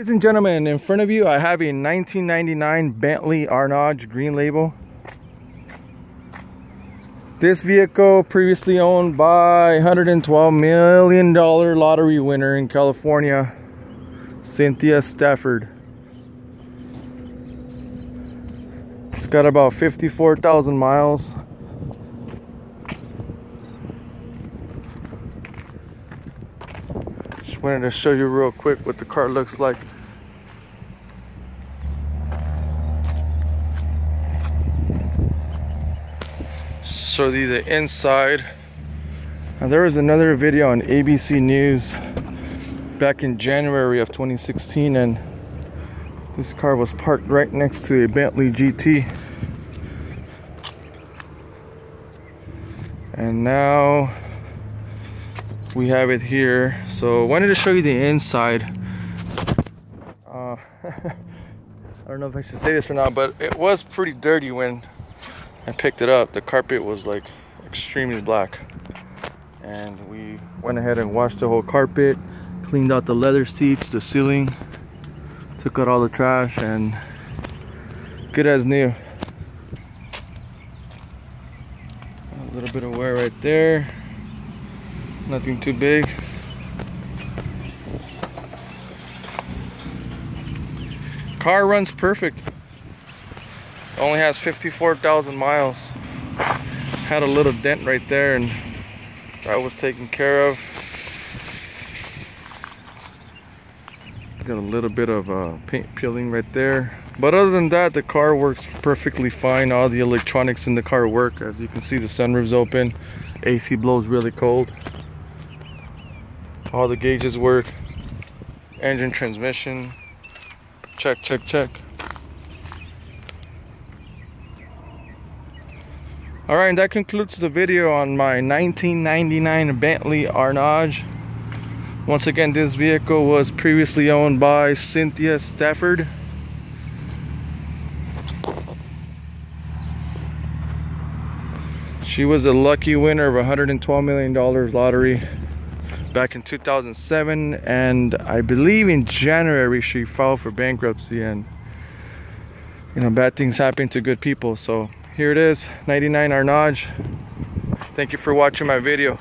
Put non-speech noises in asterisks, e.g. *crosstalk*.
Ladies and gentlemen, in front of you I have a 1999 Bentley Arnage green label. This vehicle previously owned by $112 million lottery winner in California, Cynthia Stafford. It's got about 54,000 miles. Wanted to show you real quick what the car looks like. Show you the inside. Now there was another video on ABC News back in January of 2016 and this car was parked right next to a Bentley GT. And now we have it here. So wanted to show you the inside. Uh, *laughs* I don't know if I should say this or not but it was pretty dirty when I picked it up. The carpet was like extremely black. And we went ahead and washed the whole carpet cleaned out the leather seats the ceiling took out all the trash and good as new. A little bit of wear right there nothing too big. Car runs perfect. Only has 54,000 miles. Had a little dent right there and that was taken care of. Got a little bit of uh, paint peeling right there. But other than that the car works perfectly fine. All the electronics in the car work. As you can see the sunroof's open. AC blows really cold all the gauges work. Engine transmission. Check check check. All right and that concludes the video on my 1999 bentley arnage. Once again this vehicle was previously owned by cynthia stafford. She was a lucky winner of 112 million dollars lottery back in 2007 and I believe in January she filed for bankruptcy and you know bad things happen to good people. So here it is 99 Arnage. Thank you for watching my video